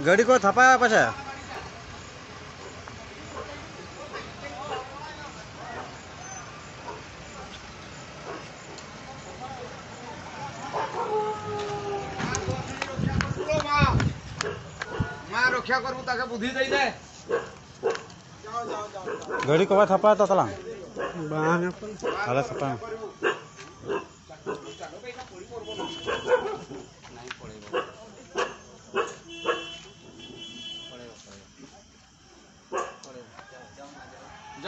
ઘડી કો થપાયા પછી રક્ષા કરવું તાકે બુદ્ધિ દઈ દે ઘડી કવા થપાયા તો તલા બહાને હાલે થપાયા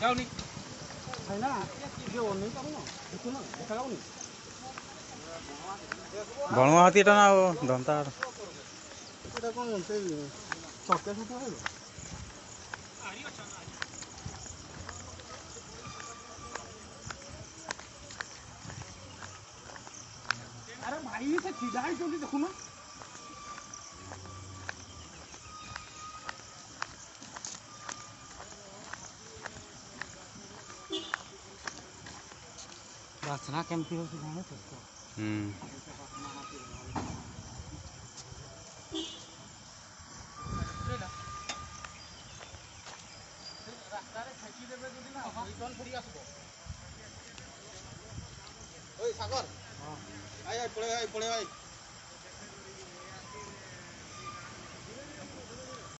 যাওনি হয় না বর্মা হাতি এটা না ধন্তা এটা কোন চকে শুধু হলো আরে ভাই সে ছিলাই চলি দেখুন ପ୍ରାର୍ଥନା କେମିତି ହେଉଛି ଜାଣି ତ ଆଜ୍ଞା ପଳେଇ ଭାଇ ପଳେଇ ଭାଇ